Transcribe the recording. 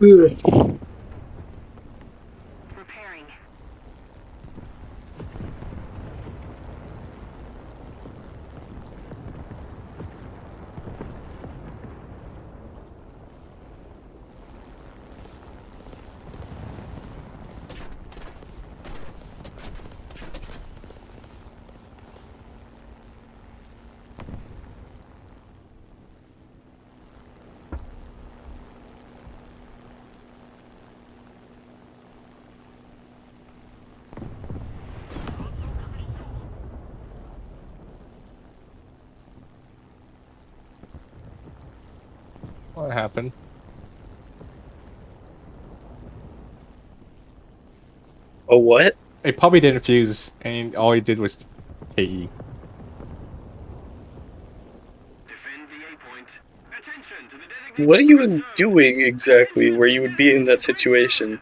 Repairing. What happened? Oh, what? It probably didn't fuse, and all he did was KE. Defend the A point. Attention to the designated What are you doing exactly where you would be in that situation?